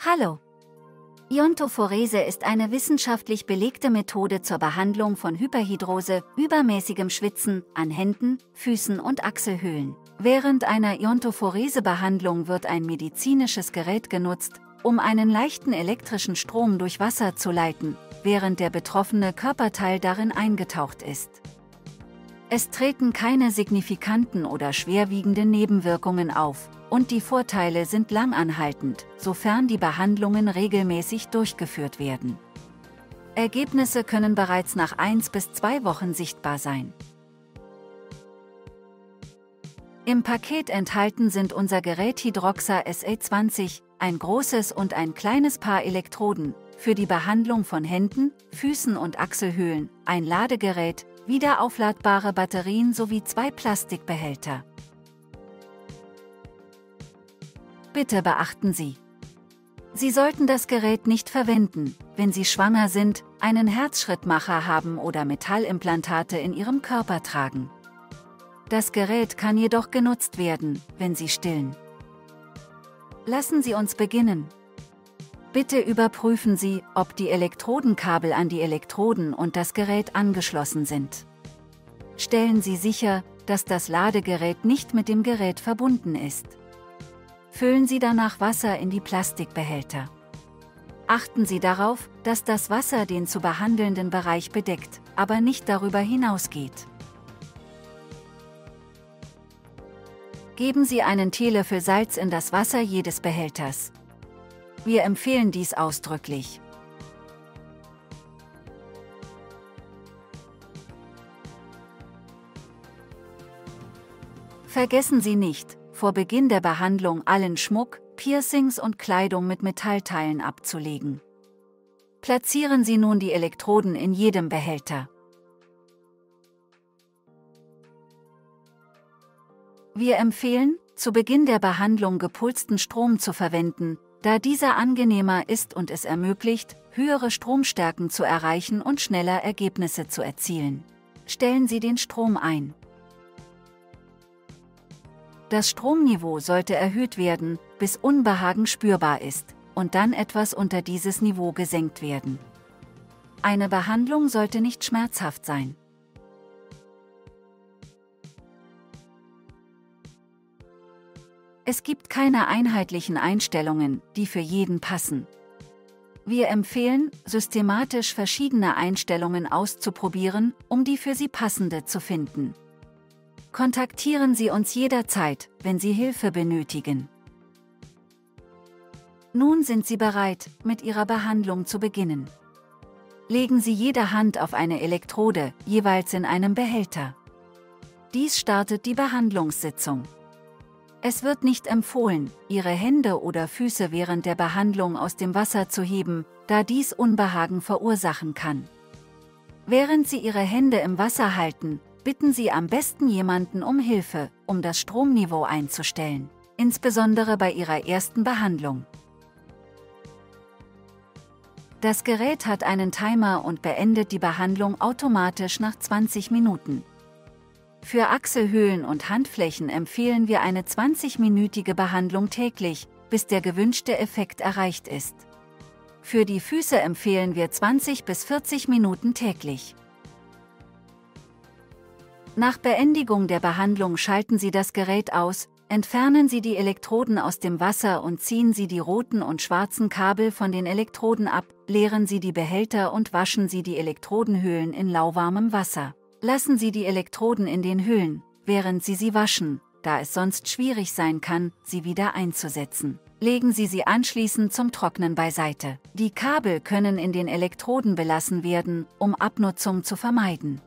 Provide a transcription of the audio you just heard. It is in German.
Hallo. Iontophorese ist eine wissenschaftlich belegte Methode zur Behandlung von Hyperhidrose, übermäßigem Schwitzen an Händen, Füßen und Achselhöhlen. Während einer Iontophorese-Behandlung wird ein medizinisches Gerät genutzt, um einen leichten elektrischen Strom durch Wasser zu leiten, während der betroffene Körperteil darin eingetaucht ist. Es treten keine signifikanten oder schwerwiegenden Nebenwirkungen auf, und die Vorteile sind langanhaltend, sofern die Behandlungen regelmäßig durchgeführt werden. Ergebnisse können bereits nach 1 bis 2 Wochen sichtbar sein. Im Paket enthalten sind unser Gerät Hydroxa SA20, ein großes und ein kleines Paar Elektroden, für die Behandlung von Händen, Füßen und Achselhöhlen, ein Ladegerät, wiederaufladbare Batterien sowie zwei Plastikbehälter. Bitte beachten Sie. Sie sollten das Gerät nicht verwenden, wenn Sie schwanger sind, einen Herzschrittmacher haben oder Metallimplantate in Ihrem Körper tragen. Das Gerät kann jedoch genutzt werden, wenn Sie stillen. Lassen Sie uns beginnen. Bitte überprüfen Sie, ob die Elektrodenkabel an die Elektroden und das Gerät angeschlossen sind. Stellen Sie sicher, dass das Ladegerät nicht mit dem Gerät verbunden ist. Füllen Sie danach Wasser in die Plastikbehälter. Achten Sie darauf, dass das Wasser den zu behandelnden Bereich bedeckt, aber nicht darüber hinausgeht. Geben Sie einen Teelöffel Salz in das Wasser jedes Behälters. Wir empfehlen dies ausdrücklich. Vergessen Sie nicht, vor Beginn der Behandlung allen Schmuck, Piercings und Kleidung mit Metallteilen abzulegen. Platzieren Sie nun die Elektroden in jedem Behälter. Wir empfehlen, zu Beginn der Behandlung gepulsten Strom zu verwenden, da dieser angenehmer ist und es ermöglicht, höhere Stromstärken zu erreichen und schneller Ergebnisse zu erzielen. Stellen Sie den Strom ein. Das Stromniveau sollte erhöht werden, bis Unbehagen spürbar ist, und dann etwas unter dieses Niveau gesenkt werden. Eine Behandlung sollte nicht schmerzhaft sein. Es gibt keine einheitlichen Einstellungen, die für jeden passen. Wir empfehlen, systematisch verschiedene Einstellungen auszuprobieren, um die für Sie passende zu finden. Kontaktieren Sie uns jederzeit, wenn Sie Hilfe benötigen. Nun sind Sie bereit, mit Ihrer Behandlung zu beginnen. Legen Sie jede Hand auf eine Elektrode, jeweils in einem Behälter. Dies startet die Behandlungssitzung. Es wird nicht empfohlen, Ihre Hände oder Füße während der Behandlung aus dem Wasser zu heben, da dies Unbehagen verursachen kann. Während Sie Ihre Hände im Wasser halten, bitten Sie am besten jemanden um Hilfe, um das Stromniveau einzustellen, insbesondere bei Ihrer ersten Behandlung. Das Gerät hat einen Timer und beendet die Behandlung automatisch nach 20 Minuten. Für Achselhöhlen und Handflächen empfehlen wir eine 20-minütige Behandlung täglich, bis der gewünschte Effekt erreicht ist. Für die Füße empfehlen wir 20 bis 40 Minuten täglich. Nach Beendigung der Behandlung schalten Sie das Gerät aus, entfernen Sie die Elektroden aus dem Wasser und ziehen Sie die roten und schwarzen Kabel von den Elektroden ab, leeren Sie die Behälter und waschen Sie die Elektrodenhöhlen in lauwarmem Wasser. Lassen Sie die Elektroden in den Hüllen, während Sie sie waschen, da es sonst schwierig sein kann, sie wieder einzusetzen. Legen Sie sie anschließend zum Trocknen beiseite. Die Kabel können in den Elektroden belassen werden, um Abnutzung zu vermeiden.